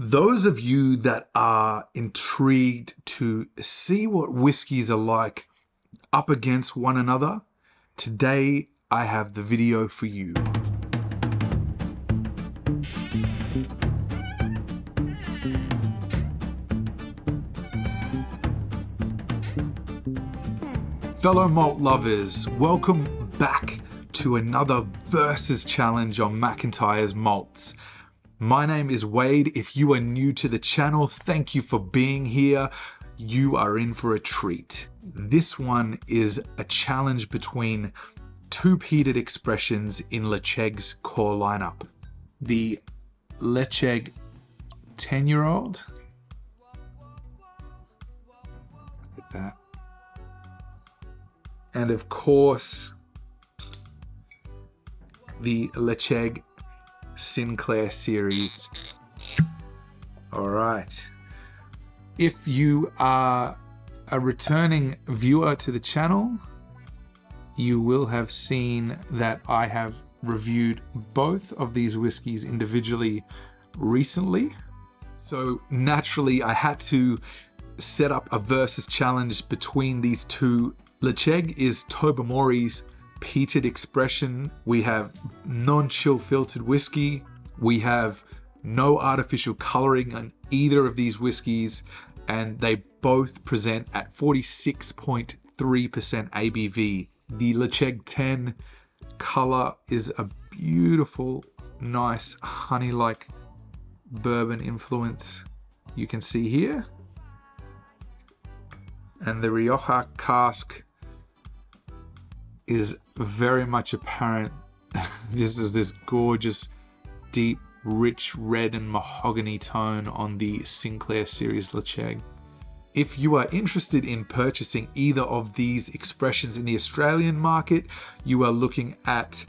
Those of you that are intrigued to see what whiskies are like up against one another, today I have the video for you. Fellow malt lovers, welcome back to another Versus Challenge on McIntyre's Malts. My name is Wade. If you are new to the channel, thank you for being here. You are in for a treat. This one is a challenge between two heated expressions in Ledaig's core lineup. The Ledaig 10 year old. Look at that. And of course, the Ledaig Sinclair series. All right. If you are a returning viewer to the channel, you will have seen that I have reviewed both of these whiskies individually recently. So naturally, I had to set up a versus challenge between these two. Ledaig is Tobermory's peated expression. We have non chill filtered whiskey. We have no artificial coloring on either of these whiskies, and they both present at 46.3% ABV. The Ledaig 10 color is a beautiful, nice honey like bourbon influence you can see here. And the Rioja cask is very much apparent. this is this gorgeous, deep, rich red and mahogany tone on the Sinclair series Ledaig. If you are interested in purchasing either of these expressions in the Australian market, you are looking at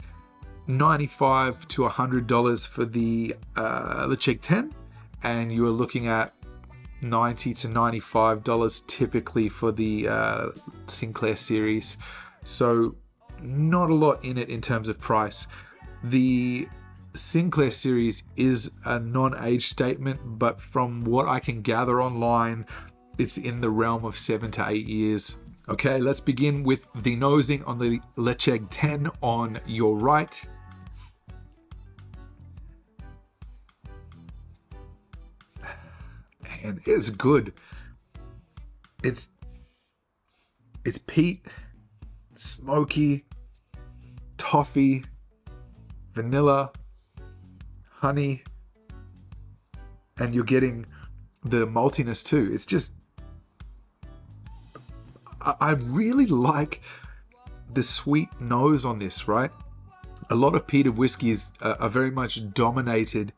95 to $100 for the uh, Ledaig 10, and you are looking at 90 to $95 typically for the uh, Sinclair series. So not a lot in it in terms of price. The Sinclair series is a non age statement, but from what I can gather online, it's in the realm of seven to eight years. Okay, let's begin with the nosing on the Ledaig 10 on your right. And it's good. It's it's peat, smoky, toffee, vanilla, honey, and you're getting the maltiness too. It's just, I really like the sweet nose on this, right? A lot of peated whiskies are very much dominated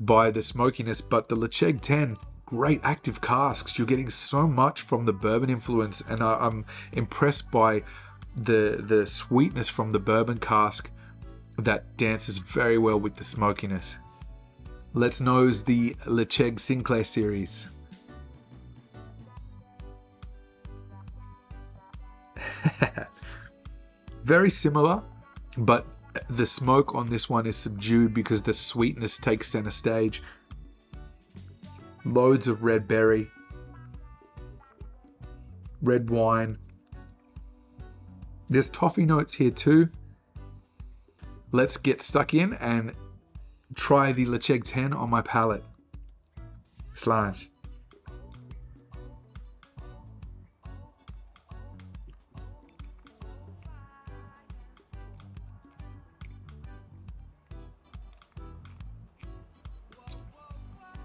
by the smokiness, but the Ledaig 10, great active casks. You're getting so much from the bourbon influence, and I'm impressed by the the sweetness from the bourbon cask that dances very well with the smokiness. Let's nose the Ledaig Sinclair series. very similar, but the smoke on this one is subdued because the sweetness takes center stage. Loads of red berry, red wine, there's toffee notes here too. Let's get stuck in and try the Ledaig 10 on my palate. Slàinte.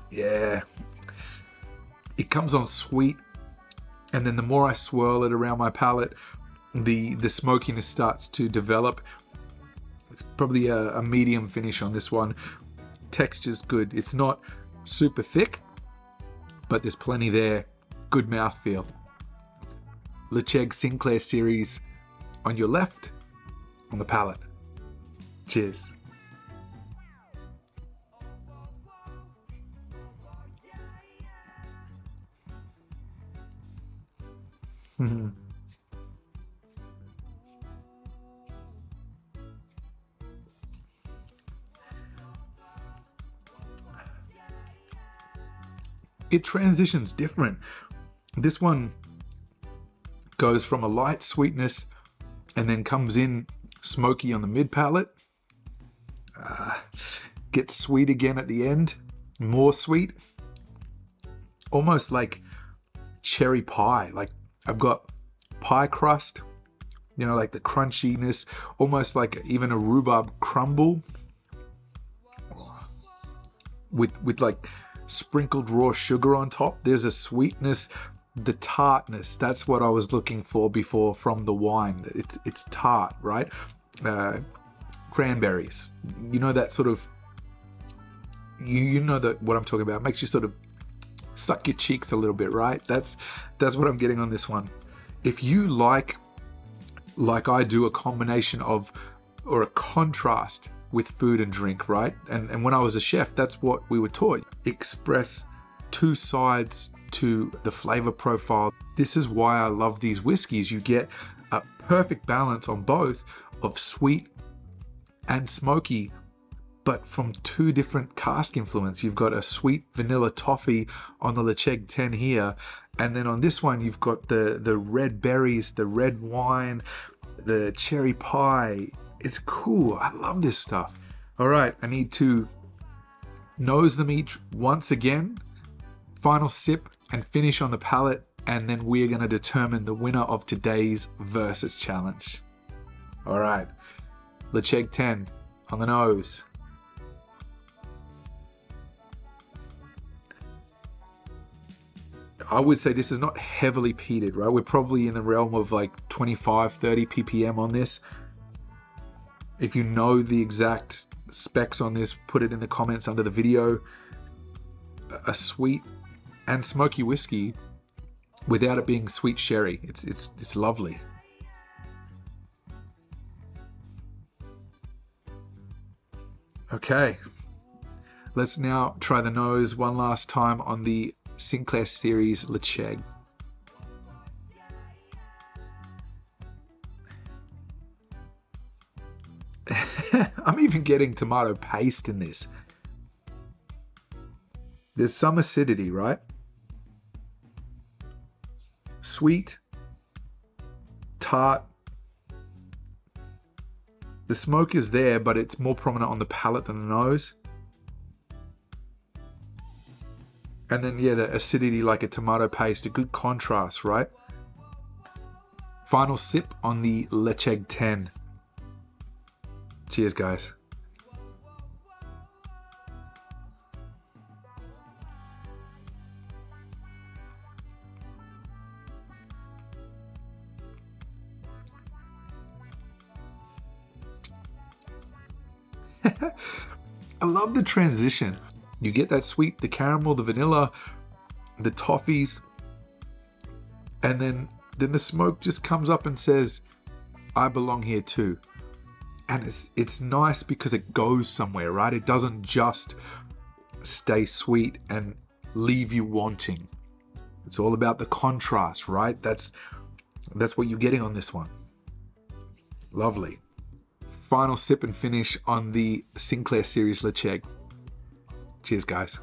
Yeah. It comes on sweet, and then the more I swirl it around my palate, the the smokiness starts to develop. It's probably a, a medium finish on this one. Texture's good. It's not super thick, but there's plenty there. Good mouthfeel. Ledaig Sinclair series on your left, on the palate. Cheers. it transitions different. This one goes from a light sweetness and then comes in smoky on the mid palate. Uh, gets sweet again at the end, more sweet. Almost like cherry pie. Like I've got pie crust, you know, like the crunchiness, almost like even a rhubarb crumble with with like sprinkled raw sugar on top. There's a sweetness, the tartness. That's what I was looking for before from the wine. It's it's tart, right? Uh, cranberries. You know that sort of. You you know that what I'm talking about. It makes you sort of suck your cheeks a little bit, right? That's that's what I'm getting on this one. If you like, like I do, a combination of or a contrast with food and drink, right? And and when I was a chef, that's what we were taught. Express two sides to the flavor profile. This is why I love these whiskeys. You get a perfect balance on both of sweet and smoky, but from two different cask influence. You've got a sweet vanilla toffee on the Ledaig 10 here, and then on this one you've got the the red berries, the red wine, the cherry pie. It's cool. I love this stuff. All right, I need to nose them each once again. Final sip and finish on the palate, and then we're going to determine the winner of today's versus challenge. All right, Ledaig 10 on the nose. I would say this is not heavily peated, right? We're probably in the realm of like 25, 30 ppm on this. If you know the exact specs on this, put it in the comments under the video. A sweet and smoky whiskey without it being sweet sherry. It's it's it's lovely. Okay. Let's now try the nose one last time on the Sinclair Series Ledaig. Getting tomato paste in this. There's some acidity, right? Sweet, tart. The smoke is there, but it's more prominent on the palate than the nose. And then, yeah, the acidity like a tomato paste, a good contrast, right? Final sip on the Ledaig 10. Cheers, guys. I love the transition. You get that sweet, the caramel, the vanilla, the toffees, and then then the smoke just comes up and says, "I belong here too." And it's it's nice because it goes somewhere, right? It doesn't just stay sweet and leave you wanting. It's all about the contrast, right? That's that's what you're getting on this one. Lovely. Final sip and finish on the Sinclair Series Ledaig. Cheers, guys.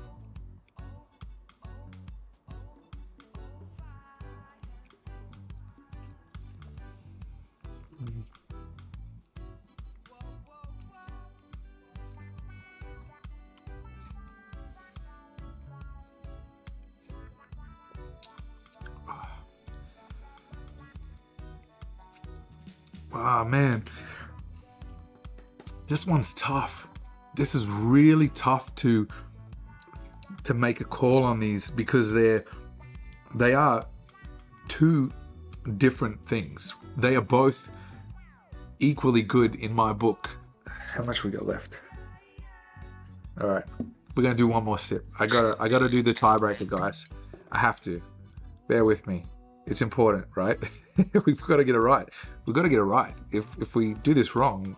Oh man, this one's tough. This is really tough to to make a call on these because they're they are two different things. They are both equally good in my book. How much we got left? All right, we're gonna do one more sip. I gotta I gotta do the tiebreaker, guys. I have to. Bear with me. It's important, right? We've got to get it right. We've got to get it right. If if we do this wrong,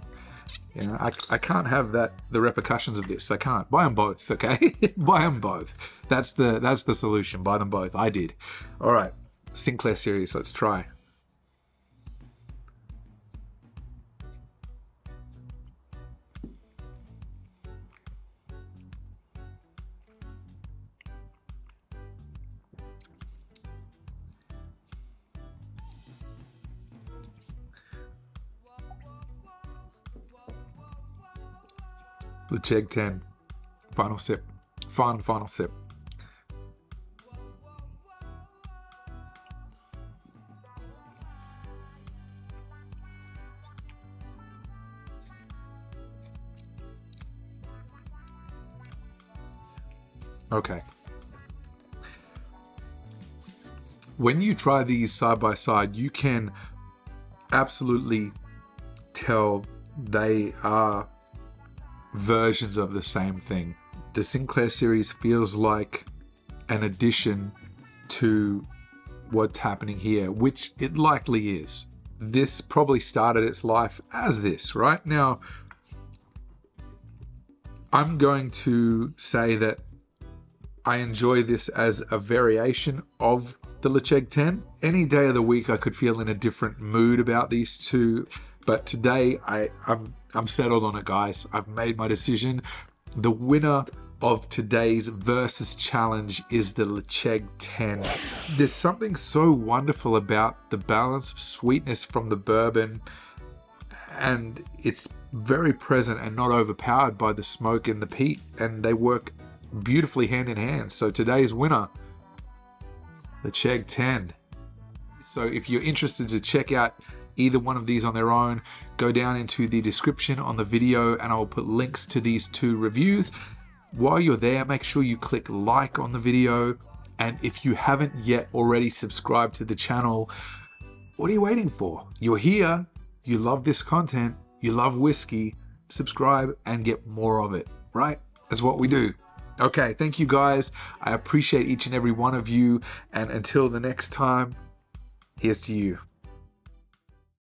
you know, I, I can't have that the repercussions of this. I can't. Buy them both, okay? Buy them both. That's the that's the solution. Buy them both. I did. All right. Sinclair series. Let's try. Ledaig 10. Final sip. Final, final sip. Okay. When you try these side by side, you can absolutely tell they are versions of the same thing. The Sinclair series feels like an addition to what's happening here, which it likely is. This probably started its life as this, right? Now, I'm going to say that I enjoy this as a variation of the Ledaig 10. Any day of the week, I could feel in a different mood about these two, but today I, I'm I'm settled on it, guys. I've made my decision. The winner of today's versus challenge is the Ledaig 10. There's something so wonderful about the balance of sweetness from the bourbon, and it's very present and not overpowered by the smoke and the peat, and they work beautifully hand in hand. So today's winner, the Ledaig 10. So if you're interested to check out either one of these on their own, go down into the description on the video and I will put links to these two reviews. While you're there, make sure you click like on the video. And if you haven't yet already subscribed to the channel, what are you waiting for? You're here, you love this content, you love whiskey, subscribe and get more of it, right? That's what we do. Okay, thank you guys. I appreciate each and every one of you. And until the next time, here's to you.